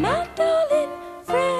my darling friends.